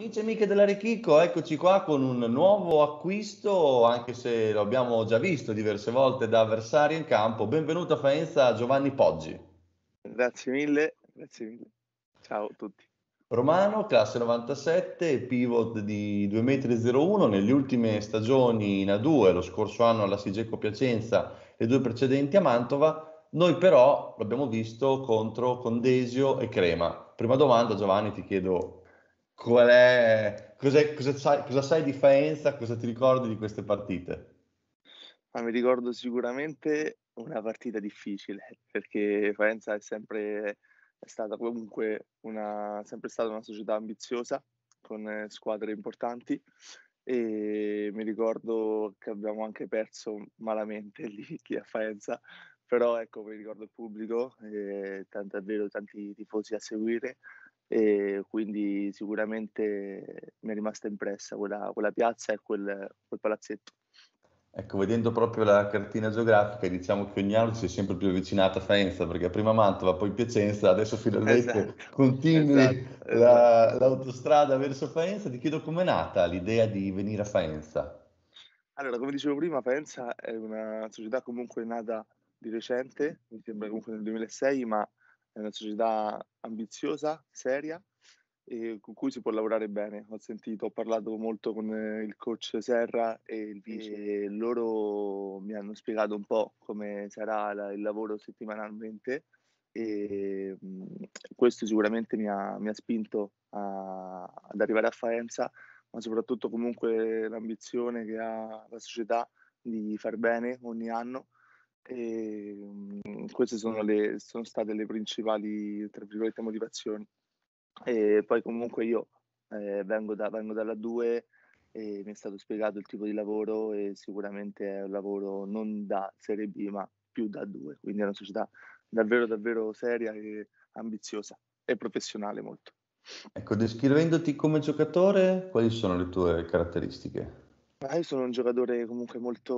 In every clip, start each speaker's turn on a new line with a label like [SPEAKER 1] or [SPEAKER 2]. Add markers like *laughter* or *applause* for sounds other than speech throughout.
[SPEAKER 1] Amici e amiche della Rechico, eccoci qua con un nuovo acquisto, anche se lo abbiamo già visto diverse volte da avversari in campo. Benvenuto a Faenza Giovanni Poggi.
[SPEAKER 2] Grazie mille, grazie mille. Ciao a tutti.
[SPEAKER 1] Romano, classe 97, pivot di 2,01 m, nelle ultime stagioni in A2, lo scorso anno alla Sigeco Piacenza, le due precedenti a Mantova. Noi però l'abbiamo visto contro Condesio e Crema. Prima domanda Giovanni ti chiedo qual è, cosa, sai, cosa sai di Faenza, cosa ti ricordi di queste partite?
[SPEAKER 2] Ma mi ricordo sicuramente una partita difficile, perché Faenza è sempre è stata comunque una, sempre stata una società ambiziosa, con squadre importanti, e mi ricordo che abbiamo anche perso malamente lì, lì a Faenza, però ecco, mi ricordo il pubblico, e tanto è vero, tanti tifosi a seguire, e quindi sicuramente mi è rimasta impressa quella, quella piazza e quel, quel, palazzetto.
[SPEAKER 1] Ecco, vedendo proprio la cartina geografica, diciamo che ogni anno si è sempre più avvicinato a Faenza, perché prima Mantova, poi Piacenza, adesso finalmente esatto, continui esatto, la, esatto. l'autostrada verso Faenza. Ti chiedo com'è nata l'idea di venire a Faenza?
[SPEAKER 2] Allora, come dicevo prima, Faenza è una società comunque nata di recente, mi sembra comunque nel 2006, ma è una società ambiziosa, seria e con cui si può lavorare bene. Ho sentito, ho parlato molto con eh, il coach Serra e il vice e loro mi hanno spiegato un po' come sarà la, il lavoro settimanalmente e mm, questo sicuramente mi ha, mi ha spinto a, ad arrivare a Faenza, ma soprattutto comunque l'ambizione che ha la società di far bene ogni anno e, mhmm, queste sono, le, sono state le principali, tra virgolette, motivazioni. E poi comunque io eh, vengo, da, vengo dalla 2 e mi è stato spiegato il tipo di lavoro e sicuramente è un lavoro non da Serie B ma più da 2, quindi è una società davvero davvero seria e ambiziosa e professionale molto.
[SPEAKER 1] Ecco, descrivendoti come giocatore, quali sono le tue caratteristiche?
[SPEAKER 2] Ah, io sono un giocatore comunque molto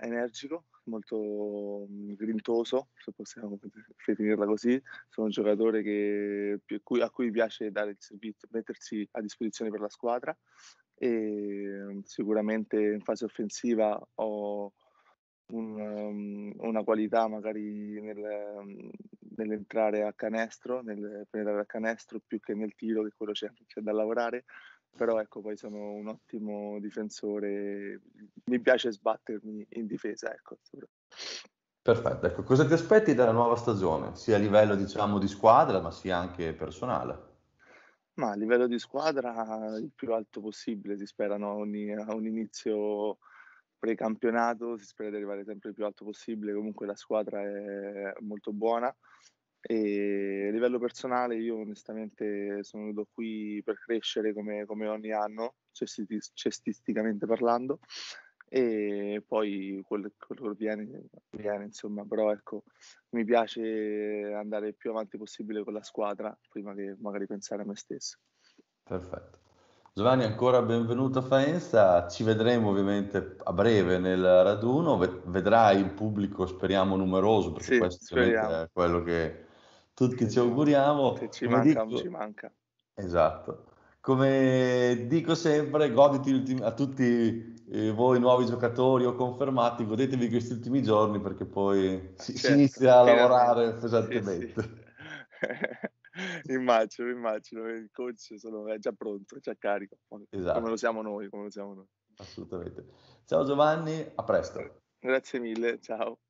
[SPEAKER 2] energico, molto mhmm, grintoso, se possiamo definirla così. Sono un giocatore che, a cui piace dare il servizio, mettersi a disposizione per la squadra e sicuramente in fase offensiva ho un, um, una qualità magari nel, nell'entrare a canestro, nel penetrare a canestro più che nel tiro, che quello c'è, c'è da lavorare però ecco poi sono un ottimo difensore, mi piace sbattermi in difesa. Ecco.
[SPEAKER 1] Perfetto, ecco, cosa ti aspetti dalla nuova stagione, sia a livello diciamo di squadra ma sia anche personale?
[SPEAKER 2] Ma a livello di squadra il più alto possibile, si spera no? Ogni, a un inizio precampionato, si spera di arrivare sempre il più alto possibile, comunque la squadra è molto buona, e a livello personale io onestamente sono venuto qui per crescere come, come ogni anno, cestisticamente parlando, e poi quello, che viene, viene, insomma, però ecco, mi piace andare più avanti possibile con la squadra prima che magari pensare a me stesso.
[SPEAKER 1] Perfetto. Giovanni, ancora benvenuto a Faenza, ci vedremo ovviamente a breve nel raduno, vedrai il pubblico, speriamo numeroso, perché sì, questo è quello che tutti ci auguriamo.
[SPEAKER 2] Se ci manca, dico, ci manca.
[SPEAKER 1] Esatto. Come dico sempre, goditi a tutti eh, voi nuovi giocatori o confermati, godetevi questi ultimi giorni perché poi si, certo, si inizia a lavorare pesantemente. Sì,
[SPEAKER 2] sì. *laughs* immagino, immagino, il coach sono, è già pronto, è già carico, esatto. come lo siamo noi, come lo siamo noi.
[SPEAKER 1] Assolutamente. Ciao Giovanni, a presto.
[SPEAKER 2] Grazie mille, ciao.